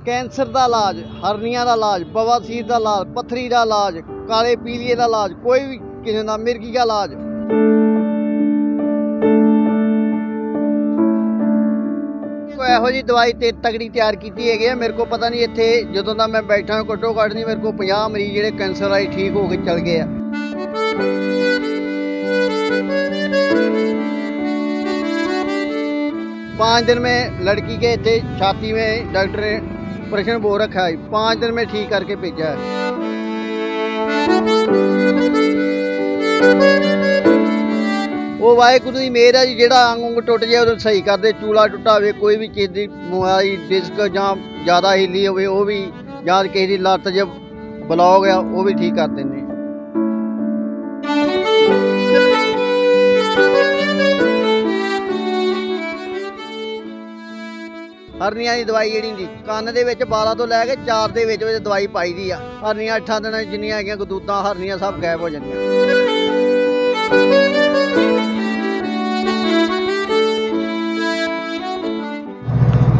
Cancer ਦਾ ਇਲਾਜ ਹਰਨੀਆਂ ਦਾ ਇਲਾਜ ਬਵਾਸੀਰ ਦਾ ਇਲਾਜ ਪੱਥਰੀ ਦਾ ਇਲਾਜ ਕਾਲੇ ਪੀਲੀਏ ਦਾ ਇਲਾਜ ਕੋਈ ਵੀ ਕਿਸੇ ਦਾ ਮਿਰਗੀ ਦਾ ਇਲਾਜ ਕੋਈ ਇਹੋ ਜੀ ਦਵਾਈ ਤੇ ਤਗੜੀ ਤਿਆਰ ਕੀਤੀ ਹੈਗੀ ਆ ਮੇਰੇ ਕੋ ਪਤਾ ਨਹੀਂ ਇੱਥੇ ਜਦੋਂ ਦਾ ਮੈਂ ਬੈਠਾ ਹਾਂ ਘੱਟੋ ਘੱਟ ਨਹੀਂ ਮੇਰੇ ਕੋ 50 ਮਰੀਜ਼ ਜਿਹੜੇ ਕੈਂਸਰ ਆਈ ਠੀਕ ਹੋ ਕੇ ਚਲ ਗਏ ਆ पाँच दिन में लड़की के थे छाती में डॉक्टर ने ऑपरेशन बो रखा है पाँच दिन में ठीक करके भेजा है ਉਹ ਵਾਹਿਗੁਰੂ ਦੀ ਮਿਹਰ ਹੈ ਜੀ ਜਿਹੜਾ ਅੰਗ ਉਂਗ ਟੁੱਟ ਜਾਏ ਉਹਨੂੰ ਸਹੀ ਕਰਦੇ ਚੂਲਾ ਟੁੱਟਾ ਹੋਵੇ ਕੋਈ ਵੀ ਚੀਜ਼ ਦੀ ਮੋਬਾਈਲ ਡਿਸਕ ਜਾਂ ਜ਼ਿਆਦਾ ਹਿੱਲੀ ਹੋਵੇ ਉਹ ਵੀ ਜਾਂ ਕਿਸੇ ਦੀ ਲੱਤ ਜੇ ਬਲੌਕ ਆ ਉਹ ਵੀ ਠੀਕ ਕਰ ਦਿੰਦੇ ਹਰਨੀਆਂ ਦੀ ਦਵਾਈ ਜਿਹੜੀ ਹੁੰਦੀ, ਕੰਨ ਦੇ ਵਿੱਚ 12 ਤੋਂ ਲੈ ਕੇ 4 ਦੇ ਵਿੱਚ ਵਿੱਚ ਦਵਾਈ ਪਾਈ ਦੀ ਆ। ਹਰਨੀਆਂ 8 ਦਿਨਾਂ ਜਿੰਨੀਆਂ ਹੈਗੀਆਂ ਗਦੂਤਾਂ ਹਰਨੀਆਂ ਸਭ ਗਾਇਬ ਹੋ ਜਾਂਦੀਆਂ।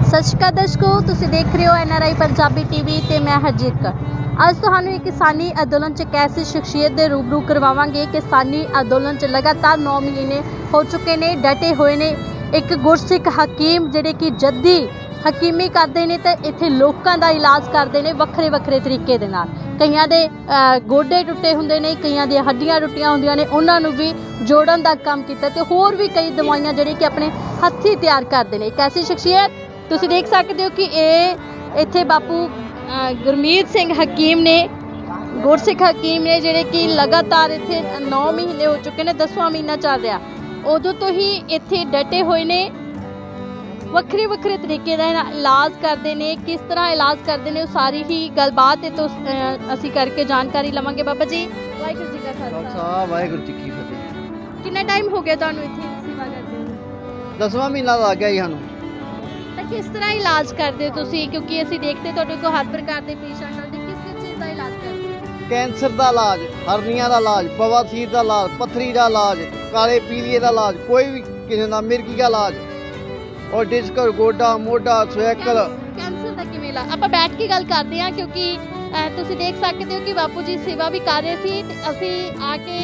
ਸਤਿ ਸ਼੍ਰੀ ਅਕਾਲ ਦਰਸ਼ਕੋ, ਤੁਸੀਂ ਦੇਖ ਰਹੇ ਹੋ ਐਨਆਰਆਈ ਪੰਜਾਬੀ ਟੀਵੀ ਤੇ ਮੈਂ ਹਰਜੀਤ ਕੌਰ। ਅੱਜ ਤੁਹਾਨੂੰ ਇੱਕ ਕਿਸਾਨੀ ਅੰਦੋਲਨ 'ਚ ਇੱਕ ਐਸੀ ਸ਼ਖਸੀਅਤ ਦੇ ਰੂਬਰੂ ਕਰਵਾਵਾਂਗੇ। ਕਿਸਾਨੀ ਅੰਦੋਲਨ 'ਚ ਲਗਾਤਾਰ 9 ਮਹੀਨੇ ਹੋ ਚੁੱਕੇ ਨੇ, ਡਟੇ ਹੋਏ ਨੇ। ਇੱਕ ਗੁਰਸਿੱਖ ਹਕੀਮ, ਜਿਹੜੇ ਕਿ ਜੱਦੀ ਹਕੀਮੀ ਕਰਦੇ ਨੇ ਤੇ ਇੱਥੇ ਲੋਕਾਂ ਦਾ ਇਲਾਜ ਕਰਦੇ ਨੇ ਵੱਖਰੇ ਵੱਖਰੇ ਤਰੀਕੇ ਦੇ ਨਾਲ। ਕਈਆਂ ਦੇ ਗੋਡੇ ਟੁੱਟੇ ਹੁੰਦੇ ਨੇ, ਕਈਆਂ ਦੀਆਂ ਹੱਡੀਆਂ ਟੁੱਟੀਆਂ ਹੁੰਦੀਆਂ ਨੇ, ਉਹਨਾਂ ਨੂੰ ਵੀ ਜੋੜਨ ਦਾ ਕੰਮ ਕੀਤਾ ਤੇ ਹੋਰ ਵੀ ਕਈ ਦਵਾਈਆਂ ਜਿਹੜੇ ਕਿ ਆਪਣੇ ਹੱਥੀਂ ਤਿਆਰ ਕਰਦੇ ਨੇ। ਇੱਕ ਐਸੀ ਸ਼ਖਸੀਅਤ, ਤੁਸੀਂ ਦੇਖ ਸਕਦੇ ਹੋ ਕਿ ਇਹ ਇੱਥੇ ਬਾਪੂ ਗੁਰਮੀਤ ਸਿੰਘ ਹਕੀਮ ਨੇ, ਗੁਰਸਿੱਖ ਹਕੀਮ ਨੇ ਜਿਹੜੇ ਕਿ ਲਗਾਤਾਰ ਇੱਥੇ 9 ਮਹੀਨੇ ਹੋ ਚੁੱਕੇ ਨੇ 10ਵਾਂ ਮਹੀਨਾ ਚੱਲ ਰਿਹਾ। ਉਦੋਂ ਤੋਂ ਹੀ ਇੱਥੇ ਡਟੇ ਹੋਏ ਨੇ। ਵੱਖਰੇ ਵੱਖਰੇ ਤਰੀਕੇ ਦਾ ਇਲਾਜ ਕਰਦੇ ਨੇ ਕਿਸ ਤਰ੍ਹਾਂ ਇਲਾਜ ਕਰਦੇ ਨੇ ਉਹ ਸਾਰੀ ਹੀ ਗੱਲਬਾਤ ਇਹ ਤੋਂ ਅਸੀਂ ਕਰਕੇ ਜਾਣਕਾਰੀ ਲਵਾਂਗੇ। ਬਾਬਾ ਜੀ ਵਾਹਿਗੁਰੂ ਜੀ ਕਾ ਖਾਲਸਾ। ਖਾਲਸਾ ਵਾਹਿਗੁਰੂ ਜੀ ਕੀ ਫਤਿਹ। ਕਿੰਨਾ ਟਾਈਮ ਹੋ ਗਿਆ ਤੁਹਾਨੂੰ ਇੱਥੇ ਸੇਵਾ ਕਰਦੇ ਨੂੰ? ਮਹੀਨਾ ਲੱਗ ਗਿਆ ਜੀ ਸਾਨੂੰ। ਤਾਂ ਕਿਸ ਤਰ੍ਹਾਂ ਇਲਾਜ ਕਰਦੇ ਤੁਸੀਂ? ਕਿਉਂਕਿ ਅਸੀਂ ਦੇਖਦੇ ਤੁਹਾਡੇ ਕੋਲ ਹਰ ਪ੍ਰਕਾਰ ਦੇ ਪੇਸ਼ੈਂਟ ਆਉਂਦੇ ਕਿਸ ਕਿਸ ਚੀਜ਼ ਦਾ ਇਲਾਜ ਕਰਦੇ ਕੈਂਸਰ ਦਾ ਇਲਾਜ ਹਰਨੀਆਂ ਦਾ ਇਲਾਜ ਬਵਾਸੀਰ ਦਾ ਇਲਾਜ ਪੱਥਰੀ ਦਾ ਇਲਾਜ ਕਾਲੇ ਪੀਲੀਏ ਦਾ ਇਲਾਜ ਕੋਈ ਵੀ ਕਿਸੇ ਦਾ ਮਿਰਗੀ ਦਾ ਇਲਾਜ। ਔਰ ਡਿਸਕ ਗੋਡਾ, ਮੋਢਾ, ਸਵੈਕਲ। ਕੈਂਸਰ ਦਾ ਕਿਵੇਂ ਇਲਾਜ? ਆਪਾਂ ਬੈਠ ਕੇ ਗੱਲ ਕਰਦੇ ਹਾਂ ਕਿਉਂਕਿ ਤੁਸੀਂ ਦੇਖ ਸਕਦੇ ਹੋ ਕਿ ਬਾਪੂ ਜੀ ਸੇਵਾ ਵੀ ਕਰ ਰਹੇ ਸੀ ਤੇ ਅਸੀਂ ਆ ਕੇ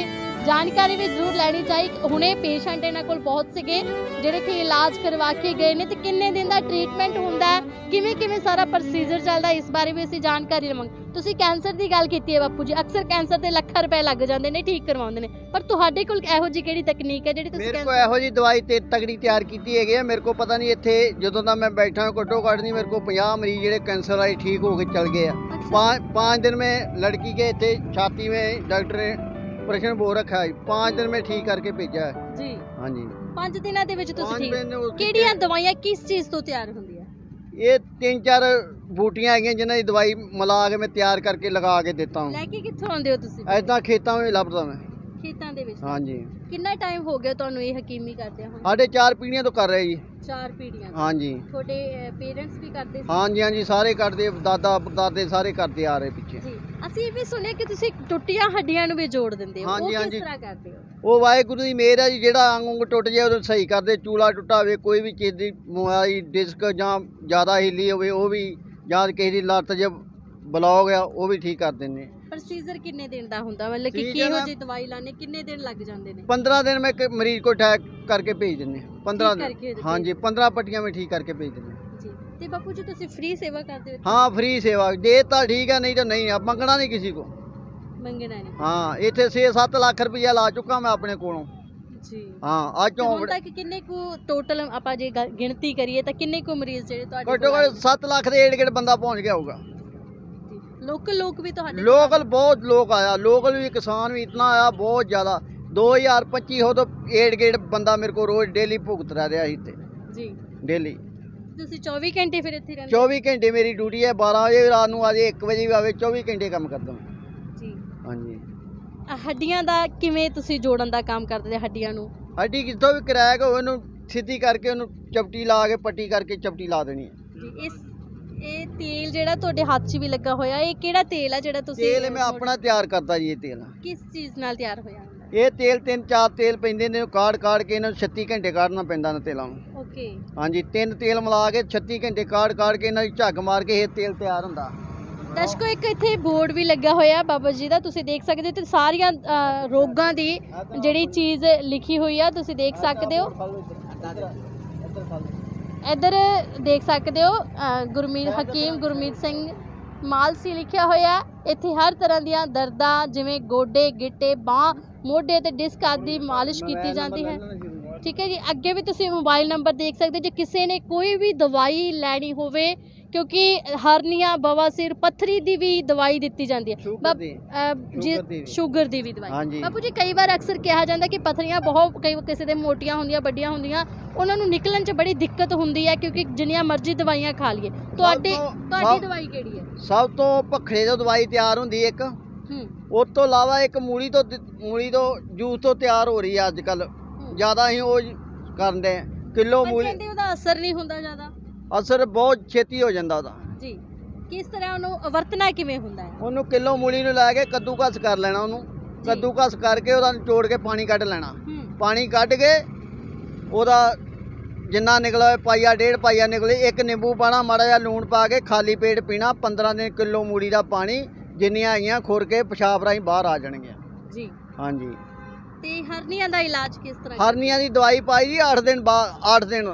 ਜਾਣਕਾਰੀ ਵੀ ਜ਼ਰੂਰ ਲੈਣੀ ਚਾਹੀਦੀ ਹੁਣੇ ਪੇਸ਼ੈਂਟ ਇਹਨਾਂ ਕੋਲ ਪਹੁੰਚ ਸੀਗੇ ਜਿਹੜੇ ਕਿ ਇਲਾਜ ਕਰਵਾ ਕੇ ਗਏ ਨੇ। ਤੇ ਕਿੰਨੇ ਦਿਨ ਦਾ ਟ੍ਰੀਟਮੈਂਟ ਹੁੰਦਾ ਹੈ? ਕਿਵੇਂ ਕਿਵੇਂ ਸਾਰਾ ਪ੍ਰੋਸੀਜਰ ਚੱਲਦਾ ਇਸ ਬਾਰੇ ਵੀ ਅਸੀਂ ਜਾਣਕਾਰੀ ਲਵਾਂਗੇ। ਤੁਸੀਂ ਕੈਂਸਰ ਦੀ ਗੱਲ ਕੀਤੀ ਹੈ ਬਾਪੂ ਜੀ। ਅਕਸਰ ਕੈਂਸਰ ਤੇ ਲੱਖਾਂ ਰੁਪਏ ਲੱਗ ਜਾਂਦੇ ਨੇ ਠੀਕ ਕਰਵਾਉਂਦੇ ਨੇ। ਪਰ ਤੁਹਾਡੇ ਕੋਲ ਇਹੋ ਜੀ ਕਿਹੜੀ ਤਕਨੀਕ ਹੈ ਜਿਹੜੀ ਤੁਸੀਂ ਮੇਰੇ ਕੋਲ ਇਹੋ ਜੀ ਦਵਾਈ ਤੇ ਤਗੜੀ ਤਿਆਰ ਕੀਤੀ ਹੈਗੀ ਹੈ। ਮੇਰੇ ਕੋਲ ਪਤਾ ਨਹੀਂ ਇੱਥੇ ਜਦੋਂ ਦਾ ਮੈਂ ਬੈਠਾ ਘੱਟੋ ਘੱਟ ਨਹੀਂ ਮੇਰੇ ਕੋਲ 50 ਮਰੀਜ਼ ਜਿਹੜੇ ਕੈਂਸਰ ਆਏ ਠੀਕ ਹੋ ਕੇ ਚਲ ਗਏ ਆ। 5 ਦਿਨ ਮੈਂ ਲੜਕੀ ਕੇ ਇੱਥੇ ਛਾਤੀ ਵਿੱਚ ਡਾਕਟਰ ऑपरेशन बो रखा है पाँच दिन में ठीक करके भेजा है ਜੀ हाँ जी 5 ਦਿਨਾਂ ਦੇ ਵਿੱਚ ਤੁਸੀਂ पाँच ਠੀਕ दिन उसकी- ਕਿਹੜੀਆਂ ਦਵਾਈਆਂ ਕਿਸ ਚੀਜ਼ ਤੋਂ ਤਿਆਰ ਹੁੰਦੀਆਂ ਇਹ ਤਿੰਨ ਚਾਰ ਬੂਟੀਆਂ ਹੈਗੀਆਂ ਜਿਨ੍ਹਾਂ ਦੀ ਦਵਾਈ ਮਿਲਾ ਕੇ ਮੈਂ ਤਿਆਰ ਕਰਕੇ ਲਗਾ ਕੇ ਦਿੱਤਾ ਹੂੰ ਲੈ ਕੇ ਕਿੱਥੋਂ ਆਉਂਦੇ ਹੋ ਤੁਸੀਂ ਐਦਾਂ ਖੇਤਾਂ ਵਿੱਚ ਲੱਭਦਾ ਮੈਂ ਖੇਤਾਂ ਦੇ ਵਿੱਚ ਹਾਂਜੀ ਕਿੰਨਾ ਟਾਈਮ ਹੋ ਗਿਆ ਤੁਹਾਨੂੰ ਇਹ ਹਕੀਮੀ ਕਰਦੇ ਹੁਣ ਸਾਡੇ ਚਾਰ ਪੀੜ੍ਹੀਆਂ ਤੋਂ ਕਰ ਰਹੇ ਜੀ ਚਾਰ ਪੀੜ੍ਹੀਆਂ ਤੋਂ। ਹਾਂਜੀ ਤੁਹਾਡੇ ਪੇਰੈਂਟਸ ਵੀ ਕਰਦੇ ਸੀ ਹਾਂਜੀ ਹਾਂਜੀ ਸਾਰੇ ਕਰਦੇ ਦਾਦਾ ਪੜਦਾਦੇ ਸਾਰੇ ਕਰਦੇ ਆ ਰਹੇ ਪਿੱਛੇ ਜੀ ਅਸੀਂ ਵੀ ਸੁਣਿਆ ਕਿ ਤੁਸੀਂ ਟੁੱਟੀਆਂ ਹੱਡੀਆਂ ਨੂੰ ਵੀ ਜੋੜ ਦਿੰਦੇ ਹੋ। ਉਹ ਕਿਸ ਤਰ੍ਹਾਂ ਕਰਦੇ ਹੋ? ਉਹ ਵਾਹਿਗੁਰੂ ਦੀ ਮਿਹਰ ਹੈ ਜੀ ਜਿਹੜਾ ਅੰਗ ਅੰਗ ਟੁੱਟ ਜਾਏ ਉਹਨੂੰ ਸਹੀ ਕਰਦੇ ਚੂਲਾ ਟੁੱਟਾ ਹੋਵੇ ਕੋਈ ਵੀ ਚੀਜ਼ ਦੀ ਮੋਬਾਈਲ ਡਿਸਕ ਜਾਂ ਜ਼ਿਆਦਾ ਹਿੱਲੀ ਹੋਵੇ ਉਹ ਵੀ ਜਾਂ ਕਿਸੇ ਦੀ ਲੱਤ ਜੇ ਬਲੌਗ ਆ ਉਹ ਵੀ ਠੀਕ ਕਰ ਦਿੰਦੇ ਪ੍ਰੋਸੀਜਰ ਕਿੰਨੇ ਦਿਨ ਦਾ ਹੁੰਦਾ? ਮਤਲਬ ਕਿ Procedure ਕਿਹੋ ਜਿਹੀ ਦਵਾਈ ਲਾਣੇ ਕਿੰਨੇ ਦਿਨ ਲੱਗ ਜਾਂਦੇ ਨੇ? 15 ਦਿਨ ਮੈਂ ਇੱਕ ਮਰੀਜ਼ ਕੋਲ ਅਟੈਕ ਕਰਕੇ ਭੇਜ ਦਿੰਦੇ ਹਾਂ। 15 ਦਿਨ। ਹਾਂਜੀ 15 ਪੱਟੀਆਂ ਮੈਂ ਠੀਕ ਕਰਕੇ ਭੇਜ ਦਿੰਦੇ। ਤੇ ਬਾਪੂ ਜੀ ਤੁਸੀਂ ਫ੍ਰੀ ਸੇਵਾ ਕਰਦੇ ਹੋ? ਹਾਂ ਫ੍ਰੀ ਸੇਵਾ। ਦੇ ਤਾਂ ਠੀਕ ਹੈ ਨਹੀਂ ਤਾਂ ਨਹੀਂ ਆ। ਮੰਗਣਾ ਨਹੀਂ ਕਿਸੇ ਕੋ ਮੰਗਣਾ ਨਹੀਂ। ਹਾਂ ਇੱਥੇ 6-7 ਲੱਖ ਰੁਪਇਆ ਲਾ ਚੁੱਕਾ ਮੈਂ ਆਪਣੇ ਕੋਲੋਂ। ਜੀ। ਹਾਂ ਆ ਚੌਂਕ ਤੱਕ ਕਿੰਨੇ ਕੁ ਟੋਟਲ ਆਪਾਂ ਜੇ ਗਿਣਤੀ ਕਰੀਏ ਤਾਂ ਕਿੰਨੇ ਕੁ ਮਰੀਜ਼ ਜਿਹੜੇ ਤੁਹਾਡੇ ਘੱਟੋ ਘੱਟ 7 ਲੱਖ ਦੇ ਏਡ ਬੰਦਾ ਪਹੁੰਚ ਗਿਆ ਹੋਊਗਾ। ਲੋਕਲ ਲੋਕ ਵੀ ਤੁਹਾਡੇ ਲੋਕਲ ਬਹੁਤ ਲੋਕ ਆਇਆ। ਲੋਕਲ ਵੀ ਕਿਸਾਨ ਵੀ ਇਤਨਾ ਆਇਆ ਬਹੁਤ ਜ਼ਿਆਦਾ। 2025 ਹੋ ਤੋਂ ਏਡ ਗੇਟ ਬੰਦਾ ਮੇਰੇ ਕੋ ਰੋਜ਼ ਡੇਲੀ ਭੁਗਤ ਰਿਹਾ ਸੀ ਜੀ। ਡੇਲੀ ਤੁਸੀਂ 24 ਘੰਟੇ ਫਿਰ ਇੱਥੇ ਰਹਿੰਦੇ 24 ਘੰਟੇ ਮੇਰੀ ਡਿਊਟੀ ਹੈ 12 ਵਜੇ ਰਾਤ ਨੂੰ ਆ ਜੇ 1 ਵਜੇ ਵੀ ਆਵੇ 24 ਘੰਟੇ ਕੰਮ ਕਰਦਾ ਜੀ। ਹਾਂਜੀ। ਹੱਡੀਆਂ ਦਾ ਕਿਵੇਂ ਤੁਸੀਂ ਜੋੜਨ ਦਾ ਕੰਮ ਕਰਦੇ ਹੋ ਹੱਡੀਆਂ ਨੂੰ? ਹੱਡੀ ਕਿੱਥੋਂ ਵੀ ਕਿਰਾਇਆ ਕੋ ਉਹਨੂੰ ਸਿੱਧੀ ਕਰਕੇ ਉਹਨੂੰ ਚਪਟੀ ਲਾ ਕੇ ਪੱਟੀ ਕਰਕੇ ਚਪਟੀ ਲਾ ਦੇਣੀ ਹੈ। ਇਸ ਇਹ ਤੇਲ ਜਿਹੜਾ ਤੁਹਾਡੇ ਹੱਥ 'ਚ ਵੀ ਲੱਗਾ ਹੋਇਆ ਇਹ ਕਿਹੜਾ ਤੇਲ ਆ ਜਿਹੜਾ ਤੁਸੀਂ ਤੇਲ ਮੈਂ ਆਪਣਾ ਤਿਆਰ ਕਰਦਾ ਜੀ ਇਹ ਤੇਲ। ਕਿਸ ਚੀਜ਼ ਨਾਲ ਤਿਆਰ ਹੋਇਆ? ਇਹ ਤੇਲ ਤਿੰਨ ਚਾਰ ਤੇਲ ਪੈਂਦੇ ਨੇ ਕਾੜ ਕਾੜ ਕੇ ਇਹਨਾਂ ਨੂੰ 36 ਘੰਟੇ ਕਾੜਨਾ ਪੈਂਦਾ ਨਾ ਤੇਲਾਂ ਨੂੰ। ਓਕੇ। ਹਾਂਜੀ ਤਿੰਨ ਤੇਲ ਮਿਲਾ ਕੇ 36 ਘੰਟੇ ਕਾੜ ਕਾੜ ਕੇ ਇਹਨਾਂ ਦੀ ਝੱਗ ਮਾਰ ਕੇ ਇਹ ਤੇਲ ਤਿਆਰ ਹੁੰਦਾ। ਦਰਸ਼ਕੋ ਇੱਕ ਇੱਥੇ ਬੋਰਡ ਵੀ ਲੱਗਾ ਹੋਇਆ ਬਾਬਾ ਜੀ ਦਾ ਤੁਸੀਂ ਦੇਖ ਸਕਦੇ ਹੋ ਤੇ ਸਾਰੀਆਂ ਰੋਗਾਂ ਦੀ ਜਿਹੜੀ ਚੀਜ਼ ਲਿਖੀ ਹੋਈ ਆ ਤੁਸੀਂ ਦੇਖ ਸਕਦੇ ਹੋ। ਇੱਧਰ ਦੇਖ ਸਕਦੇ ਹੋ ਗੁਰਮੀਤ ਹਕੀਮ ਗੁਰਮੀਤ ਸਿੰਘ ਮਾਲਸੀ ਲਿਖਿਆ ਹੋਇਆ। ਇੱਥੇ ਹਰ ਤਰ੍ਹਾਂ ਦੀਆਂ ਦਰਦਾਂ ਜਿਵੇਂ ਗੋਡੇ ਗਿੱਟੇ ਬਾਹ ਮੋਢੇ ਤੇ ਡਿਸਕ ਆਦਿ ਮਾਲਿਸ਼ ਕੀਤੀ ਜਾਂਦੀ ਹੈ। ਠੀਕ ਹੈ ਜੀ ਅੱਗੇ ਵੀ ਤੁਸੀਂ ਮੋਬਾਈਲ ਨੰਬਰ ਦੇਖ ਸਕਦੇ ਜੇ ਕਿਸੇ ਨੇ ਕੋਈ ਵੀ ਦਵਾਈ ਲੈਣੀ ਹੋਵੇ ਕਿਉਂਕਿ ਹਰਨੀਆਂ ਬਵਾਸੀਰ ਪੱਥਰੀ ਦੀ ਵੀ ਦਵਾਈ ਦਿੱਤੀ ਜਾਂਦੀ ਹੈ। ਜੀ ਸ਼ੂਗਰ ਦੀ ਵੀ। ਦਵਾਈ। ਬਾਪੂ ਜੀ ਕਈ ਵਾਰ ਅਕਸਰ ਕਿਹਾ ਜਾਂਦਾ ਕਿ ਪੱਥਰੀਆਂ ਬਹੁਤ ਕਈ ਕਿਸੇ ਦੇ ਮੋਟੀਆਂ ਹੁੰਦੀਆਂ ਵੱਡੀਆਂ ਹੁੰਦੀਆਂ ਉਹਨਾਂ ਨੂੰ ਨਿਕਲਣ 'ਚ ਬੜੀ ਦਿੱਕਤ ਹੁੰਦੀ ਹੈ ਕਿਉਂਕਿ ਜਿੰਨੀਆਂ ਮਰਜ਼ੀ ਦਵਾਈਆਂ ਖਾ ਲਈਏ। ਤੁਹਾਡੀ ਤੁਹਾਡੀ ਦਵਾਈ ਕਿਹੜੀ ਹੈ? ਸਭ ਤੋਂ ਭਖੜੇ ਤੋਂ ਦਵਾਈ ਤਿਆਰ ਹੁੰਦੀ ਇੱਕ। ਉਸ ਤੋਂ ਇਲਾਵਾ ਇੱਕ ਮੂਲੀ ਤੋਂ ਮੂਲੀ ਤੋਂ ਜੂਸ ਤੋਂ ਤਿਆਰ ਹੋ ਰਹੀ ਹੈ ਅੱਜ ਕੱਲ ਜ਼ਿਆਦਾ ਹੀ ਉਹ ਕਰਦੇ ਆ। ਕਿਲੋ ਮੂਲੀ ਕਹਿੰਦੇ ਉਹਦਾ ਅਸਰ ਨਹੀਂ ਹੁੰਦਾ ਜ਼ਿਆਦਾ। ਅਸਰ ਬਹੁਤ ਛੇਤੀ ਹੋ ਜਾਂਦਾ ਉਹਦਾ। ਜੀ। ਕਿਸ ਤਰ੍ਹਾਂ ਉਹਨੂੰ ਵਰਤਣਾ ਕਿਵੇਂ ਹੁੰਦਾ ਹੈ? ਉਹਨੂੰ ਕਿਲੋ ਮੂਲੀ ਨੂੰ ਲੈ ਕੇ ਕੱਦੂਕਸ ਕਰ ਲੈਣਾ ਉਹਨੂੰ। ਜੀ। ਕੱਦੂਕਸ ਕਰਕੇ ਉਹਦਾ ਨਿਚੋੜ ਕੇ ਪਾਣੀ ਕੱਢ ਲੈਣਾ। ਪਾਣੀ ਕੱਢ ਕੇ ਉਹਦਾ ਜਿੰਨਾ ਨਿਕਲੇ ਪਾਈਆ ਡੇਢ ਪਾਈਆ ਨਿਕਲੇ ਇੱਕ ਨਿੰਬੂ ਪਾਣਾ ਮਾੜਾ ਜਿਹਾ ਲੂਣ ਪਾ ਕੇ ਖਾਲੀ ਪੇਟ ਪੀਣਾ 15 ਦਿਨ ਕਿਲੋ ਮੂਲੀ ਦਾ ਪਾਣੀ ਜਿੰਨੀਆਂ ਹੈਗੀਆਂ ਖੁਰ ਕੇ ਪਿਸ਼ਾਬ ਰਾਹੀਂ ਬਾਹਰ ਆ ਜਾਣਗੀਆਂ। ਜੀ। ਹਾਂਜੀ। ਤੇ ਹਰਨੀਆਂ ਦਾ ਇਲਾਜ ਕਿਸ ਤਰ੍ਹਾਂ ਹਰਨੀਆਂ ਦੀ ਦਵਾਈ ਪਾਈ ਜੀ 8 ਦਿਨ ਬਾਅਦ 8 ਦਿਨ।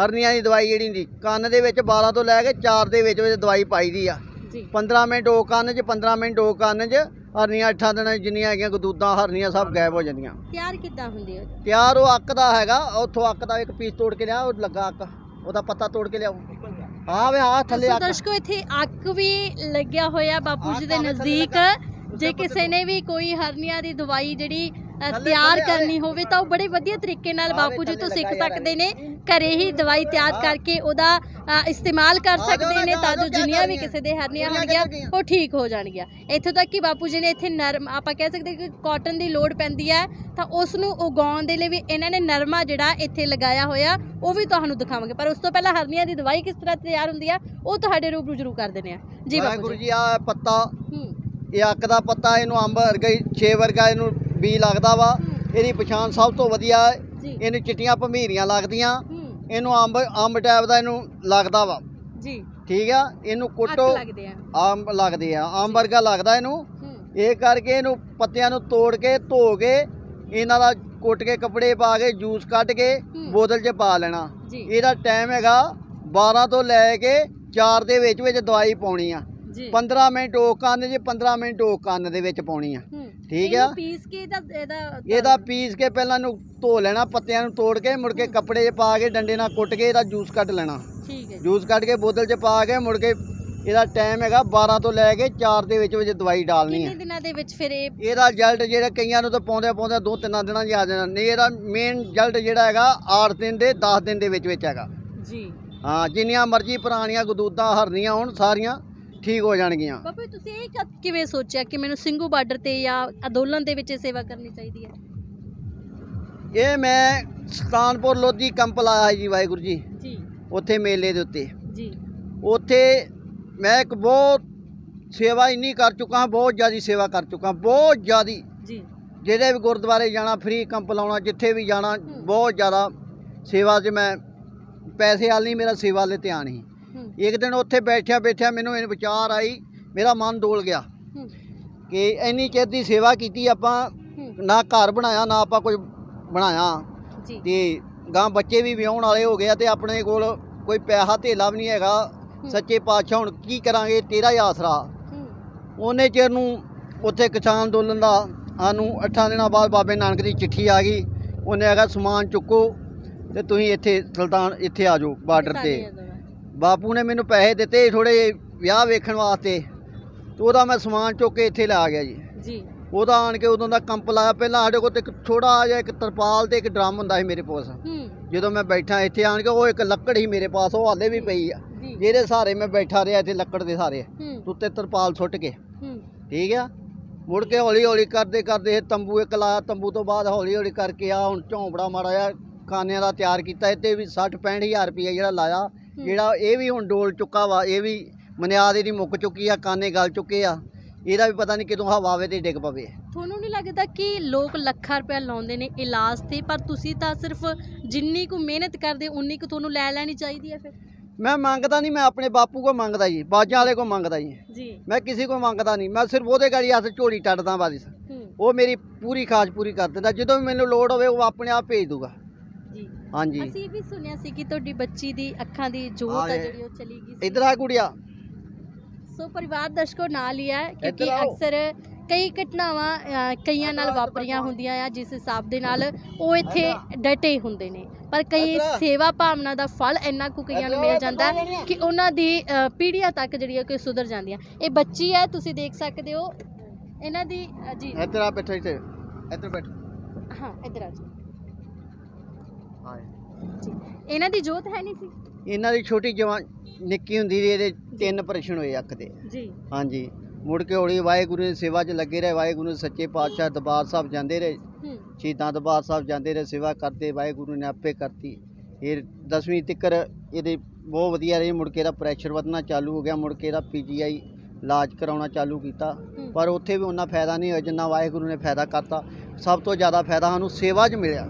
ਹਰਨੀਆਂ ਦੀ ਦਵਾਈ ਜਿਹੜੀ ਹੁੰਦੀ ਕੰਨ ਦੇ ਵਿੱਚ 12 ਤੋਂ ਲੈ ਕੇ 4 ਦੇ ਵਿੱਚ ਵਿੱਚ ਦਵਾਈ ਪਾਈ ਦੀ ਆ। ਜੀ। 15 ਮਿੰਟ ਉਹ ਕੰਨ 'ਚ 15 ਮਿੰਟ ਉਹ ਕੰਨ 'ਚ ਹਰਨੀਆਂ 8 ਦਿਨਾਂ ਜਿੰਨੀਆਂ ਹੈਗੀਆਂ ਗਦੂਦਾਂ ਹਰਨੀਆਂ ਸਭ ਗਾਇਬ ਹੋ ਜਾਂਦੀਆਂ। ਤਿਆਰ ਕਿੱਦਾਂ ਹੁੰਦੀ ਹੈ ਤਿਆਰ ਉਹ ਅੱਕ ਦਾ ਹੈਗਾ ਉੱਥੋਂ ਅੱਕ ਦਾ ਇੱਕ ਪੀਸ ਤੋੜ ਕੇ ਲਿਆ ਉਹ ਲੱਗਾ ਅੱਕ। ਉਹਦਾ ਪੱਤਾ ਤੋੜ ਕੇ ਲਿਆਓ। ਹਾਂ ਵੇ ਆ ਥੱਲੇ ਅੱਕ ਦਰਸ਼ਕੋ ਇੱਥੇ ਅੱਕ ਵੀ ਲੱਗਿਆ ਹੋਇਆ ਬਾਪੂ ਜੀ ਦੇ ਨਜ਼ਦੀਕ। ਜੇ ਕਿਸੇ ਨੇ ਵੀ ਕੋਈ ਹਰਨੀਆਂ ਦੀ ਦਵਾਈ ਜਿਹੜੀ ਤਿਆਰ ਕਰਨੀ ਹੋਵੇ ਤਾਂ ਉਹ ਬੜੇ ਵਧੀਆ ਤਰੀਕੇ ਨਾਲ ਬਾਪੂ ਜੀ ਤੋਂ ਸਿੱਖ ਸਕਦੇ ਨੇ। ਘਰੇ ਹੀ ਦਵਾਈ ਤਿਆਰ। ਕਰਕੇ ਉਹਦਾ ਇਸਤੇਮਾਲ ਕਰ ਸਕਦੇ ਨੇ ਨਾ, ਤਾਂ ਜੋ ਜਿੰਨੀਆਂ ਵੀ ਕਿਸੇ ਦੇ ਹਰਨੀਆਂ ਹੋਣਗੀਆਂ? ਉਹ ਠੀਕ ਹੋ ਜਾਣਗੀਆਂ। ਇੱਥੋਂ ਤੱਕ ਕਿ ਬਾਪੂ ਜੀ ਨੇ ਇੱਥੇ ਨਰਮ ਆਪਾਂ ਕਹਿ ਸਕਦੇ ਕਿ ਕਾਟਨ ਦੀ ਲੋੜ ਪੈਂਦੀ ਹੈ ਤਾਂ ਉਸ ਨੂੰ ਉਗਾਉਣ ਦੇ ਲਈ ਵੀ ਇਹਨਾਂ ਨੇ ਨਰਮਾ ਜਿਹੜਾ ਇੱਥੇ ਲਗਾਇਆ ਹੋਇਆ ਉਹ ਵੀ ਤੁਹਾਨੂੰ ਦਿਖਾਵਾਂਗੇ। ਪਰ ਉਸ ਤੋਂ ਪਹਿਲਾਂ ਹਰਨੀਆਂ ਦੀ ਦਵਾਈ ਕਿਸ ਤਰ੍ਹਾਂ ਤਿਆਰ ਹੁੰਦੀ ਆ ਉਹ ਤੁਹਾਡੇ ਰੂਬਰੂ ਜ਼ਰੂਰ ਕਰ ਦਿੰਦੇ ਆ। ਜੀ ਬਾਪੂ ਜੀ। ਆ ਪੱਤਾ ਇਹ ਅੱਕ ਦਾ ਪੱਤਾ ਇਹਨੂੰ ਅੰਬ ਵਰਗਾ ਹੀ ਛੇ ਵਰਗਾ ਇਹਨੂੰ ਬੀ ਲੱਗਦਾ ਵਾ। ਇਹਦੀ ਪਛਾਣ ਸਭ ਤੋਂ ਵਧੀਆ ਇਹਨੂੰ ਚਿੱਟੀਆਂ ਭਮੀਰੀਆਂ ਲੱਗਦੀਆਂ। ਇਹਨੂੰ ਅੰਬ ਅੰਬ ਟੈਪ ਦਾ ਇਹਨੂੰ ਲੱਗਦਾ ਵਾ। ਜੀ। ਠੀਕ ਆ? ਇਹਨੂੰ ਕੁੱਟੋ। ਲੱਗਦੇ ਆ। ਅੰਬ ਲੱਗਦੇ ਆ। ਅੰਬ ਵਰਗਾ ਲੱਗਦਾ ਇਹਨੂੰ। ਇਹ ਕਰਕੇ ਇਹਨੂੰ ਪੱਤਿਆਂ ਨੂੰ ਤੋੜ ਕੇ ਧੋ ਕੇ ਇਹਨਾਂ ਦਾ ਕੁੱਟ ਕੇ ਕੱਪੜੇ ਪਾ ਕੇ ਜੂਸ ਕੱਢ ਕੇ। ਬੋਤਲ 'ਚ ਪਾ ਲੈਣਾ। ਇਹਦਾ ਟਾਈਮ ਹੈਗਾ 12 ਤੋਂ ਲੈ ਕੇ 4 ਦੇ ਵਿੱਚ ਵਿੱਚ ਦਵਾਈ ਪਾਉਣੀ ਆ। ਜੀ। 15 ਮਿੰਟ ਉਹ ਕੰਨ 'ਚ 15 ਮਿੰਟ ਉਹ ਕੰਨ ਦੇ ਵਿੱਚ ਪਾਉਣੀ ਆ। ਠੀਕ ਆ? ਪੀਸ ਕੇ ਇਹਦਾ ਇਹਦਾ ਇਹਦਾ ਪੀਸ ਕੇ ਪਹਿਲਾਂ ਨੂੰ ਧੋ ਲੈਣਾ ਪੱਤਿਆਂ ਨੂੰ ਤੋੜ ਕੇ ਮੁੜ ਕੇ ਕੱਪੜੇ 'ਚ ਪਾ ਕੇ ਡੰਡੇ ਨਾਲ ਕੁੱਟ ਕੇ ਇਹਦਾ ਜੂਸ ਕੱਢ ਲੈਣਾ। ਠੀਕ ਹੈ। ਜੂਸ ਕੱਢ ਕੇ ਬੋਤਲ 'ਚ ਪਾ ਕੇ ਮੁੜ ਕੇ ਇਹਦਾ ਟਾਈਮ ਹੈਗਾ 12 ਤੋਂ ਲੈ ਕੇ 4 ਦੇ ਵਿੱਚ ਵਿੱਚ ਦਵਾਈ ਡਾਲਣੀ ਕਿੰਨੇ ਹੈ ਦਿਨਾਂ ਦੇ ਵਿੱਚ ਫਿਰ ਇਹ ਇਹਦਾ ਰਿਜ਼ਲਟ ਜਿਹੜਾ ਕਈਆਂ ਨੂੰ ਤਾਂ ਪਾਉਂਦੇ ਪਾਉਂਦੇ ਦੋ ਤਿੰਨਾਂ ਦਿਨਾਂ 'ਚ ਆ ਜਾਣਾ ਨਹੀਂ ਇਹਦਾ ਮੇਨ ਰਿਜ਼ਲਟ ਜਿਹੜਾ ਹੈਗਾ 8 ਦਿਨ ਦੇ 10 ਦਿਨ ਦੇ ਵਿੱਚ ਵਿੱਚ ਹੈਗਾ। ਜੀ। ਹਾਂ ਜਿੰਨੀਆਂ ਮਰਜ਼ੀ ਪੁਰਾਣੀਆਂ ਗਦੂਦਾਂ ਹਰਨੀਆਂ ਹੋਣ ਸਾਰੀਆਂ ਠੀਕ ਹੋ ਜਾਣਗੀਆਂ। ਬਾਪੂ ਤੁਸੀਂ ਇਹ ਕਦ ਕਿਵੇਂ ਸੋਚਿਆ ਕਿ ਮੈਨੂੰ ਸਿੰਘੂ ਬਾਰਡਰ ਤੇ ਜਾਂ ਅੰਦੋਲਨ ਦੇ ਵਿੱਚ ਇਹ ਸੇਵਾ ਕਰਨੀ ਚਾਹੀਦੀ ਹੈ? ਇਹ ਮੈਂ ਸੁਲਤਾਨਪੁਰ ਲੋਧੀ ਕੰਪ ਲਾਇਆ ਜੀ ਵਾਹਿਗੁਰੂ ਜੀ। ਜੀ। ਉੱਥੇ ਮੇਲੇ ਦੇ ਉੱਤੇ। ਜੀ। ਉੱਥੇ ਮੈਂ ਇੱਕ ਬਹੁਤ ਸੇਵਾ ਇੰਨੀ ਕਰ ਚੁੱਕਾ ਹਾਂ ਬਹੁਤ ਜ਼ਿਆਦੀ ਸੇਵਾ ਕਰ ਚੁੱਕਾ ਬਹੁਤ ਜ਼ਿਆਦੀ। ਜੀ। ਜਿਹੜੇ ਵੀ ਗੁਰਦੁਆਰੇ ਜਾਣਾ ਫ੍ਰੀ ਕੰਪ ਲਾਉਣਾ ਜਿੱਥੇ ਵੀ ਜਾਣਾ ਬਹੁਤ ਜ਼ਿਆਦਾ ਸੇਵਾ 'ਚ ਮੈਂ ਪੈਸੇ ਵਾਲ ਨਹੀਂ ਮੇਰਾ ਸੇਵਾ ਵੱਲ ਧਿਆਨ ਹੂੰ ਇੱਕ ਦਿਨ ਉੱਥੇ ਬੈਠਿਆ ਬੈਠਿਆ ਮੈਨੂੰ ਇਹ ਵਿਚਾਰ ਆਈ ਮੇਰਾ ਮਨ ਡੋਲ ਗਿਆ ਕਿ ਇੰਨੀ ਚਿਰ ਦੀ ਸੇਵਾ ਕੀਤੀ ਆਪਾਂ ਨਾ ਘਰ ਬਣਾਇਆ ਨਾ ਆਪਾਂ ਕੋਈ ਬਣਾਇਆ। ਤੇ ਗਾਂ ਬੱਚੇ ਵੀ ਵਿਆਹੁਣ ਵਾਲੇ ਹੋ ਗਏ ਆ ਤੇ ਆਪਣੇ ਕੋਲ ਕੋਈ ਪੈਸਾ ਧੇਲਾ ਵੀ ਨਹੀਂ ਹੈਗਾ। ਸੱਚੇ ਪਾਤਸ਼ਾਹ ਹੁਣ ਕੀ ਕਰਾਂਗੇ ਤੇਰਾ ਹੀ ਆਸਰਾ। ਉਹਨੇ ਚਿਰ ਨੂੰ ਉੱਥੇ ਕਿਸਾਨ ਅੰਦੋਲਨ ਦਾ ਸਾਨੂੰ ਅੱਠਾਂ ਦਿਨਾਂ ਬਾਅਦ ਬਾਬੇ ਨਾਨਕ ਦੀ ਚਿੱਠੀ ਆ ਗਈ। ਉਹਨੇ ਹੈਗਾ ਸਮਾਨ ਚੁੱਕੋ ਤੇ ਤੁਸੀਂ ਇੱਥੇ ਸੁਲਤਾਨ ਇੱਥੇ ਆ ਜਾਓ ਬਾਰਡਰ ਤੇ। ਬਾਪੂ ਨੇ ਮੈਨੂੰ ਪੈਸੇ ਦਿੱਤੇ ਥੋੜੇ ਵਿਆਹ ਵੇਖਣ ਵਾਸਤੇ ਤੇ ਉਹਦਾ ਮੈਂ ਸਮਾਨ ਚੁੱਕ ਕੇ ਇੱਥੇ ਲਾ ਗਿਆ ਜੀ। ਜੀ। ਉਹਦਾ ਆਣ ਕੇ ਉਦੋਂ ਦਾ ਕੰਪ ਲਾਇਆ ਪਹਿਲਾਂ ਸਾਡੇ ਕੋਲ ਤੇ ਇੱਕ ਛੋਟਾ ਜਿਹਾ ਇੱਕ ਤਰਪਾਲ ਤੇ ਇੱਕ ਡਰਮ ਹੁੰਦਾ ਸੀ ਮੇਰੇ ਕੋਲ। ਹੂੰ। ਜਦੋਂ ਮੈਂ ਬੈਠਾ ਇੱਥੇ ਆਣ ਕੇ ਉਹ ਇੱਕ ਲੱਕੜ ਹੀ ਮੇਰੇ ਪਾਸ ਉਹ ਹਾਲੇ ਵੀ ਪਈ ਆ। ਜਿਹਦੇ ਸਹਾਰੇ ਮੈਂ ਬੈਠਾ ਰਿਹਾ ਇੱਥੇ ਲੱਕੜ ਦੇ ਸਹਾਰੇ। ਹੂੰ। ਉੱਤੇ ਤਰਪਾਲ ਸੁੱਟ ਕੇ। ਠੀਕ ਆ? ਮੁੜ ਕੇ ਹੌਲੀ ਹੌਲੀ ਕਰਦੇ ਕਰਦੇ ਇਹ ਤੰਬੂ ਇੱਕ ਲਾਇਆ ਤੰਬੂ ਤੋਂ ਬਾਅਦ ਹੌਲੀ ਹੌਲੀ ਕਰਕੇ ਆ ਹੁਣ ਝੌਂਪੜਾ ਮਾੜਾ ਜਿਹਾ ਖਾਨਿਆਂ ਦਾ ਤਿਆਰ ਕੀਤਾ ਇੱਥੇ ਵੀ 60 ਹਜ਼ਾਰ ਰੁਪਏ ਜਿਹੜਾ ਲਾਇਆ ਜਿਹੜਾ ਇਹ ਵੀ ਹੁਣ ਡੋਲ ਚੁੱਕਾ ਵਾ ਇਹ ਵੀ ਮਨਿਆਦ ਇਹਦੀ ਮੁੱਕ ਚੁੱਕੀ ਆ ਕਾਨੇ ਗਲ ਚੁੱਕੇ ਆ ਇਹਦਾ ਵੀ ਪਤਾ ਨਹੀਂ ਕਿਦੋਂ ਹਵਾ ਆਵੇ ਤੇ ਡਿੱਗ ਪਵੇ। ਤੁਹਾਨੂੰ ਨਹੀਂ ਲੱਗਦਾ ਕਿ ਲੋਕ ਲੱਖਾਂ ਰੁਪਏ ਲਾਉਂਦੇ ਨੇ ਇਲਾਜ ਤੇ ਪਰ ਤੁਸੀਂ ਤਾਂ ਸਿਰਫ ਜਿੰਨੀ ਕੁ ਮਿਹਨਤ ਕਰਦੇ ਉਨੀ ਕੁ ਤੁਹਾਨੂੰ ਲੈ ਲੈਣੀ ਚਾਹੀਦੀ ਹੈ ਫਿਰ। ਮੈਂ ਮੰਗਦਾ ਨਹੀਂ ਮੈਂ ਆਪਣੇ ਬਾਪੂ ਕੋ ਮੰਗਦਾ ਜੀ ਬਾਜਾਂ ਵਾਲੇ ਕੋ ਮੰਗਦਾ ਜੀ। ਜੀ। ਮੈਂ ਕਿਸੇ ਕੋ ਮੰਗਦਾ ਨਹੀਂ ਮੈਂ ਸਿਰਫ ਉਹਦੇ ਗਾੜੀ ਹੱਥ ਝੋਲੀ ਟੱਟਦਾ ਬਾਦੀ ਉਹ ਮੇਰੀ ਪੂਰੀ ਖਾਜ ਪੂਰੀ ਕਰ ਦਿੰਦਾ ਜਦੋਂ ਵੀ ਮੈਨੂੰ ਲੋੜ ਹੋਵੇ ਉਹ ਆਪਣੇ ਆਪ ਭੇਜ ਦੂਗਾ। ਹਾਂਜੀ। ਅਸੀਂ ਵੀ ਸੁਣਿਆ ਸੀ ਕਿ ਤੁਹਾਡੀ ਬੱਚੀ ਦੀ ਅੱਖਾਂ ਦੀ ਜੋਤ ਇਹ- ਜਿਹੜੀ ਉਹ ਚਲੀ ਗਈ ਸੀ। ਇਧਰ ਆ ਕੁੜੀਆ ਸੋ ਪਰਿਵਾਰ ਦਰਸ਼ਕੋ ਨਾਲ ਹੀ ਹੈ ਕਿਉਂਕਿ। ਅਕਸਰ ਕਈ ਘਟਨਾਵਾਂ ਕਈਆਂ ਨਾਲ ਵਾਪਰੀਆਂ ਹੁੰਦੀਆਂ ਆ ਜਿਸ ਹਿਸਾਬ ਦੇ ਨਾਲ ਉਹ ਇੱਥੇ ਡਟੇ ਹੁੰਦੇ ਨੇ। ਪਰ ਕਈ। ਸੇਵਾ ਭਾਵਨਾ ਦਾ ਫਲ ਇੰਨਾ ਕੁ ਕਈਆਂ ਨੂੰ ਮਿਲ ਜਾਂਦਾ ਕਿ ਉਹਨਾਂ ਦੀ ਪੀੜ੍ਹੀਆਂ ਤੱਕ ਜਿਹੜੀ ਹੈ ਕਿ ਸੁਧਰ ਜਾਂਦੀਆਂ। ਇਹ ਬੱਚੀ ਹੈ ਤੁਸੀਂ ਦੇਖ ਸਕਦੇ ਹੋ। ਇਹਨਾਂ ਦੀ ਜੀ। ਇੱਧਰ ਆ ਬੈਠਾ ਇੱਥੇ। ਇੱਧਰ ਬੈਠ। ਹਾਂ ਇੱਧਰ ਆ ਜਾਓ। ਹਾਂ ਇਹਨਾਂ ਦੀ ਜੋਤ ਹੈ ਨਹੀਂ ਸੀ? ਇਹਨਾਂ ਦੀ ਛੋਟੀ ਜਵਾਨ ਨਿੱਕੀ ਹੁੰਦੀ ਸੀ ਇਹਦੇ ਤਿੰਨ ਪ੍ਰਸ਼ਨ ਹੋਏ ਅੱਖ ਦੇ। ਜੀ। ਹਾਂਜੀ ਮੁੜ ਕੇ ਹੌਲੀ ਵਾਹਿਗੁਰੂ ਦੀ ਸੇਵਾ 'ਚ ਲੱਗੇ ਰਹੇ ਵਾਹਿਗੁਰੂ ਦੇ ਸੱਚੇ ਪਾਤਸ਼ਾਹ ਦਰਬਾਰ ਸਾਹਿਬ ਜਾਂਦੇ ਰਹੇ। ਸ਼ਹੀਦਾਂ ਦਰਬਾਰ ਸਾਹਿਬ ਜਾਂਦੇ ਰਹੇ ਸੇਵਾ ਕਰਦੇ ਵਾਹਿਗੁਰੂ ਨੇ ਆਪੇ ਕਰਤੀ। ਫਿਰ ਦਸਵੀਂ ਤੱਕਰ ਇਹਦੇ ਬਹੁਤ ਵਧੀਆ ਰਹੀ ਮੁੜ ਕੇ ਇਹਦਾ ਪ੍ਰੈਸ਼ਰ ਵਧਣਾ ਚਾਲੂ ਹੋ ਗਿਆ ਮੁੜ ਕੇ ਇਹਦਾ ਪੀਜੀਆਈ ਇਲਾਜ ਕਰਾਉਣਾ ਚਾਲੂ ਕੀਤਾ। ਪਰ ਉੱਥੇ ਵੀ ਉਹਨਾਂ ਫਾਇਦਾ ਨਹੀਂ ਹੋਇਆ ਜਿੰਨਾ ਵਾਹਿਗੁਰੂ ਨੇ ਫਾਇਦਾ ਕਰਤਾ। ਸਭ ਤੋਂ ਜ਼ਿਆਦਾ ਫਾਇਦਾ ਸਾਨੂੰ ਸੇਵਾ 'ਚ ਮਿਲਿਆ।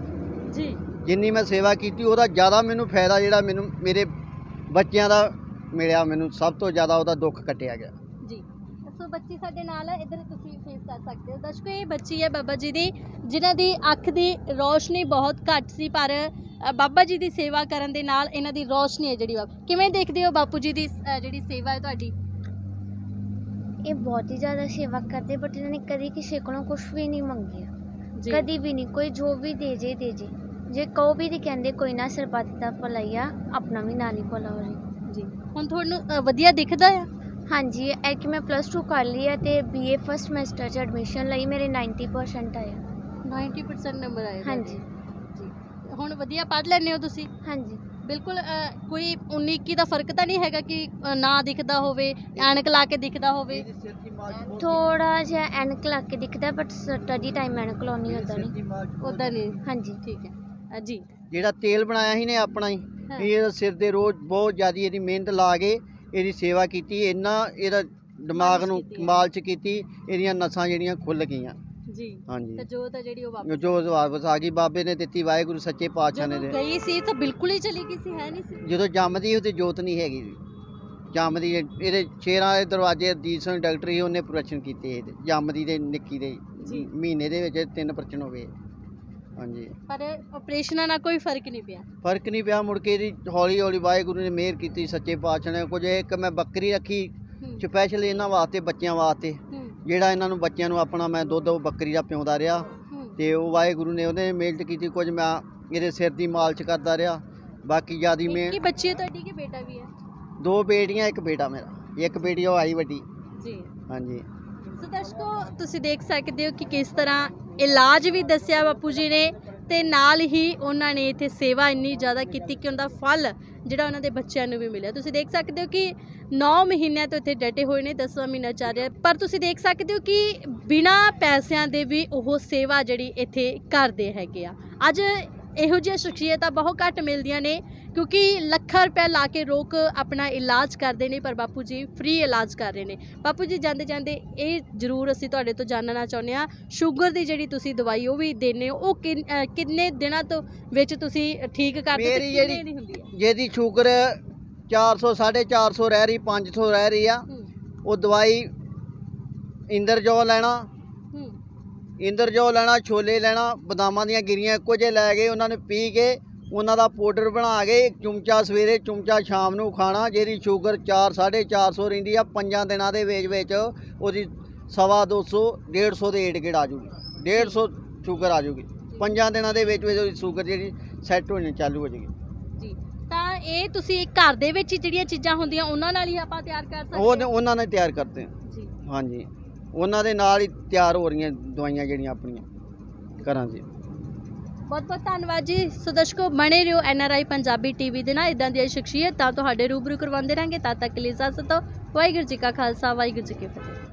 ਜੀ। ਜਿੰਨੀ ਮੈਂ ਸੇਵਾ ਕੀਤੀ ਉਹਦਾ ਜ਼ਿਆਦਾ ਮੈਨੂੰ ਫਾਇਦਾ ਜਿਹੜਾ ਮੈਨੂੰ ਮੇਰੇ ਬੱਚਿਆਂ ਦਾ ਮਿਲਿਆ ਮੈਨੂੰ ਸਭ ਤੋਂ ਜ਼ਿਆਦਾ ਉਹਦਾ ਦੁੱਖ ਕੱਟਿਆ ਗਿਆ। ਜੀ। ਸੋ ਬੱਚੀ ਸਾਡੇ ਨਾਲ ਹੈ ਇਧਰ ਤੁਸੀਂ ਫੇਸ ਕਰ ਸਕਦੇ ਹੋ। ਦਰਸ਼ਕੋ ਇਹ ਬੱਚੀ ਹੈ ਬਾਬਾ ਜੀ ਦੀ ਜਿਨ੍ਹਾਂ ਦੀ ਅੱਖ ਦੀ ਰੋਸ਼ਨੀ ਬਹੁਤ ਘੱਟ ਸੀ ਪਰ ਬਾਬਾ ਜੀ ਦੀ ਸੇਵਾ ਕਰਨ ਦੇ ਨਾਲ ਇਹਨਾਂ ਦੀ ਰੋਸ਼ਨੀ ਹੈ ਜਿਹੜੀ ਕਿਵੇਂ ਦੇਖਦੇ ਹੋ ਬਾਪੂ ਜੀ ਦੀ ਜਿਹੜੀ ਸੇਵਾ ਹੈ ਤੁਹਾਡੀ? ਇਹ ਬਹੁਤ ਹੀ ਜ਼ਿਆਦਾ ਸੇਵਾ ਕਰਦੇ ਬਟ ਇਹਨਾਂ ਨੇ ਕਦੀ ਕਿਸੇ ਕੋਲੋਂ ਕੁਝ ਵੀ ਨਹੀਂ ਮੰਗਿਆ। ਕਦੀ ਵੀ ਨਹੀਂ ਕੋਈ ਜੋ ਵੀ ਦੇ ਜੇ ਦੇ ਜੇ। ਜੇ ਕਹੋ ਵੀ ਤੇ ਕਹਿੰਦੇ ਕੋਈ ਨਾ ਸਰਬੱਤ ਦਾ ਭਲਾ ਹੀ ਆ ਆਪਣਾ ਵੀ ਨਾਲ ਹੀ ਭਲਾ ਹੋ ਜੇ ਜੀ। ਹੁਣ ਤੁਹਾਨੂੰ ਅ, ਵਧੀਆ ਦਿਖਦਾ ਆ? ਹਾਂਜੀ ਇਹ ਕਿ ਮੈਂ ਪਲੱਸ 2 ਕਰ ਲਈ ਹੈ ਤੇ ਬੀਏ ਫਸਟ ਸਮੈਸਟਰ 'ਚ ਐਡਮਿਸ਼ਨ ਲਈ ਮੇਰੇ 90% ਆਇਆ। 90% ਨੰਬਰ ਆਏ ਹਾਂਜੀ। ਜੀ। ਹੁਣ ਵਧੀਆ ਪੜ੍ਹ ਲੈਂਦੇ ਹੋ ਤੁਸੀਂ? ਹਾਂਜੀ। ਬਿਲਕੁਲ ਅ, ਕੋਈ 19 21 ਦਾ ਫ਼ਰਕ ਤਾਂ ਨਹੀਂ ਹੈਗਾ ਕਿ ਅ, ਨਾ ਦਿਖਦਾ ਹੋਵੇ ਐਨਕ ਲਾ ਕੇ ਦਿਖਦਾ ਹੋਵੇ? ਥੋੜਾ ਜਿਹਾ ਐਨਕ ਲੱਗ ਕੇ ਦਿਖਦਾ ਬਟ ਸਟੱਡੀ ਟਾਈਮ ਐਨਕ ਲਾਉਣੀ ਹੁੰਦਾ ਨਹੀਂ ਉਦਾਂ ਨਹੀਂ ਹਾਂਜੀ। ਠੀਕ ਹੈ। ਜੀ ਜਿਹੜਾ ਤੇਲ ਬਣਾਇਆ ਸੀ ਨੇ ਆਪਣਾ ਹੀ ਹਾਂ। ਇਹਦਾ ਸਿਰ ਦੇ ਰੋਜ਼ ਬਹੁਤ ਜ਼ਿਆਦੀ ਇਹਦੀ ਮਿਹਨਤ ਲਾ ਕੇ ਇਹਦੀ ਸੇਵਾ ਕੀਤੀ ਇੰਨਾ ਇਹਦਾ ਦਿਮਾਗ ਨੂੰ ਹੈ। ਮਾਲਚ ਕੀਤੀ ਇਹਦੀਆਂ ਨਸਾਂ ਜਿਹੜੀਆਂ ਖੁੱਲ ਗਈਆਂ। ਜੀ। ਹਾਂਜੀ। ਤੇ ਜੋਤ ਹੈ ਜਿਹੜੀ ਉਹ ਵਾਪਸ ਜੋ ਵਾਪਸ ਆ ਗਈ ਬਾਬੇ ਨੇ ਦਿੱਤੀ ਵਾਹਿਗੁਰੂ ਸੱਚੇ ਪਾਤਸ਼ਾਹ ਨੇ ਦੇ ਗਈ ਸੀ ਤਾਂ ਬਿਲਕੁਲ ਹੀ ਚਲੀ ਗਈ ਸੀ ਹੈ ਨਹੀਂ ਸੀ? ਜਦੋਂ ਜੰਮਦੀ ਸੀ ਉਹਦੀ ਜੋਤ ਨਹੀਂ ਹੈਗੀ ਸੀ। ਜੰਮਦੀ ਇਹ- ਇਹਦੇ ਸ਼ੇਰਾਂ ਦੇ ਦਰਵਾਜ਼ੇ ਅਜੀਤ ਸਿੰਘ ਡਾਕਟਰ ਸੀ ਉਹਨੇ ਪ੍ਰਸ਼ਨ ਕੀਤੇ ਇਹਦੇ ਜੰਮਦੀ ਦੇ ਨਿੱਕੀ ਦੇ। ਮਹੀਨੇ ਦੇ ਵਿੱਚ ਤਿੰਨ ਪ੍ਰਸ਼ਨ ਹੋ ਗਏ। ਹਾਂਜੀ। ਪਰ ਆਪਰੇਸ਼ਨਾਂ ਨਾਲ ਕੋਈ ਫ਼ਰਕ ਨਹੀਂ ਪਿਆ। ਫ਼ਰਕ ਨਹੀਂ ਪਿਆ ਮੁੜ ਕੇ ਇਹਦੀ ਹੌਲੀ ਹੌਲੀ ਵਾਹਿਗੁਰੂ ਨੇ ਮਿਹਰ ਕੀਤੀ ਸੱਚੇ ਪਾਤਸ਼ਾਹ ਨੇ ਕੁਝ ਇੱਕ ਮੈਂ ਬੱਕਰੀ ਰੱਖੀ ਸਪੈਸ਼ਲ ਇਹਨਾਂ ਵਾਸਤੇ ਬੱਚਿਆਂ ਵਾਸਤੇ। ਜਿਹੜਾ ਇਹਨਾਂ ਨੂੰ ਬੱਚਿਆਂ ਨੂੰ ਆਪਣਾ ਮੈਂ ਦੁੱਧ ਉਹ ਬੱਕਰੀ ਦਾ ਪਿਉਂਦਾ ਰਿਹਾ। ਤੇ ਉਹ ਵਾਹਿਗੁਰੂ ਨੇ ਉਹਨੇ ਮਿਹਨਤ ਕੀਤੀ ਕੁਝ ਮੈਂ ਇਹਦੇ ਸਿਰ ਦੀ ਮਾਲਚ ਕਰਦਾ ਰਿਹਾ। ਬਾਕੀ ਜਿਆਦੀ ਮੈਂ ਹੀ ਬੱਚੀ ਤੁਹਾਡੀ ਕਿ ਬੇਟਾ ਵੀ ਹੈ? ਦੋ ਬੇਟੀਆਂ ਇੱਕ ਬੇਟਾ ਮੇਰਾ। ਇੱਕ ਬੇਟੀ ਉਹ ਆਈ ਵੱਡੀ। ਜੀ। ਹਾਂਜੀ। ਸੋ ਦਰਸ਼ਕੋ ਤੁਸੀਂ ਦੇਖ ਸਕਦੇ ਹੋ ਕਿ ਕਿਸ ਤਰ੍ਹਾਂ ਇਲਾਜ ਵੀ ਦੱਸਿਆ ਬਾਪੂ ਜੀ ਨੇ ਤੇ ਨਾਲ ਹੀ ਉਹਨਾਂ ਨੇ ਇੱਥੇ ਸੇਵਾ ਇੰਨੀ ਜ਼ਿਆਦਾ ਕੀਤੀ ਕਿ ਉਹਦਾ ਫਲ ਜਿਹੜਾ ਉਹਨਾਂ ਦੇ ਬੱਚਿਆਂ ਨੂੰ ਵੀ ਮਿਲਿਆ। ਤੁਸੀਂ ਦੇਖ ਸਕਦੇ ਹੋ ਕਿ 9 ਮਹੀਨਿਆਂ ਤੋਂ ਇੱਥੇ ਡਟੇ ਹੋਏ ਨੇ 10ਵਾਂ ਮਹੀਨਾ ਚੱਲ ਰਿਹਾ। ਪਰ ਤੁਸੀਂ ਦੇਖ ਸਕਦੇ ਹੋ ਕਿ ਬਿਨਾਂ ਪੈਸਿਆਂ ਦੇ ਵੀ ਉਹ ਸੇਵਾ ਜਿਹੜੀ ਇੱਥੇ ਕਰਦੇ ਹੈਗੇ ਆ। ਅੱਜ ਇਹੋ ਜਿਹੀਆਂ ਸ਼ਖਸੀਅਤਾਂ ਬਹੁਤ ਘੱਟ ਮਿਲਦੀਆਂ ਨੇ ਕਿਉਂਕਿ ਲੱਖਾਂ ਰੁਪਏ ਲਾ ਕੇ ਲੋਕ ਆਪਣਾ ਇਲਾਜ ਕਰਦੇ ਨੇ ਪਰ ਬਾਪੂ ਜੀ ਫ੍ਰੀ ਇਲਾਜ ਕਰ ਰਹੇ ਨੇ। ਬਾਪੂ ਜੀ ਜਾਂਦੇ ਜਾਂਦੇ ਇਹ ਜ਼ਰੂਰ ਅਸੀਂ ਤੁਹਾਡੇ ਤੋਂ ਜਾਣਨਾ ਚਾਹੁੰਦੇ ਆ ਸ਼ੂਗਰ ਦੀ ਜਿਹੜੀ ਤੁਸੀਂ ਦਵਾਈ ਉਹ ਵੀ ਦਿੰਦੇ ਹੋ ਉਹ ਕਿੰਨ- ਦਿਨਾਂ ਤੋਂ ਵਿੱਚ ਤੁਸੀਂ ਠੀਕ ਕਰਦੇ ਹੋ ਤੇ ਕਿੰਨੇ ਦੀ ਹੁੰਦੀ ਹੈ? ਜਿਹਦੀ ਸ਼ੂਗਰ 400 450 ਰਹਿ ਰਹੀ 500 ਰਹਿ ਰਹੀ ਆ ਹੂੰ। ਉਹ ਦਵਾਈ ਇੰਦਰਜੋ ਲੈਣਾ ਹੂੰ ਇੰਦਰਜੋ ਲੈਣਾ ਛੋਲੇ ਲੈਣਾ ਬਦਾਮਾਂ ਦੀਆਂ ਗਿਰੀਆਂ ਇੱਕੋ ਜਿਹੇ ਲੈ ਕੇ ਉਹਨਾਂ ਨੇ ਪੀ ਕੇ ਉਹਨਾਂ ਦਾ ਪਾਊਡਰ ਬਣਾ ਕੇ ਇੱਕ ਚਮਚਾ ਸਵੇਰੇ ਚਮਚਾ ਸ਼ਾਮ ਨੂੰ ਖਾਣਾ ਜਿਹਦੀ ਸ਼ੂਗਰ 4 450 ਰਹਿੰਦੀ ਆ ਪੰਜਾਂ ਦਿਨਾਂ ਦੇ ਵਿੱਚ ਵਿੱਚ ਉਹਦੀ ਸਵਾ 200 150 ਦੇ ਏੜ ਗੇੜ ਆ ਜੂਗੀ 150 ਸ਼ੂਗਰ ਆ ਜੂਗੀ ਪੰਜਾਂ ਦਿਨਾਂ ਦੇ ਵਿੱਚ ਵਿੱਚ ਉਹਦੀ ਸ਼ੂਗਰ ਜਿਹੜੀ ਸੈੱਟ ਹੋਣੀ ਚਾਲੂ ਹੋ ਜਾਏਗੀ। ਜੀ ਤਾਂ ਇਹ ਤੁਸੀਂ ਘਰ ਦੇ ਵਿੱਚ ਹੀ ਜਿਹੜੀਆਂ ਚੀਜ਼ਾਂ ਹੁੰਦੀਆਂ ਉਹਨਾਂ ਨਾਲ ਹੀ ਆਪਾਂ ਤਿਆਰ ਕਰ ਸਕਦੇ ਉਹ ਹਾਂ? ਉਹਨਾਂ ਨੇ ਤਿਆਰ ਕਰਦੇ ਆ ਜੀ। ਹਾਂਜੀ। ਉਹਨਾਂ ਦੇ ਨਾਲ ਹੀ ਤਿਆਰ ਹੋ ਰਹੀਆਂ ਦਵਾਈਆਂ ਜਿਹੜੀਆਂ ਆਪਣੀਆਂ ਘਰਾਂ 'ਚ। ਬਹੁਤ ਬਹੁਤ ਧੰਨਵਾਦ ਜੀ। ਸੋ ਦਰਸ਼ਕੋ, ਬਣੇ ਰਹੋ ਆਈ ਪੰਜਾਬੀ ਟੀਵੀ ਦੇ ਨਾਲ। ਇਦਾਂ ਦੀਆਂ ਸ਼ਖਸੀਅਤਾਂ ਤੁਹਾਡੇ ਰੂਬਰੂ ਕਰਵਾਉਂਦੇ ਰਹਾਂਗੇ। ਤਦ ਤੱਕ ਲਈ ਇਜਾਜ਼ਤ ਦਿਓ। ਵਾਹਿਗੁਰੂ ਜੀ ਕਾ ਖਾਲਸਾ, ਵਾਹਿਗੁਰੂ ਜੀ ਕੀ ਫਤਿਹ।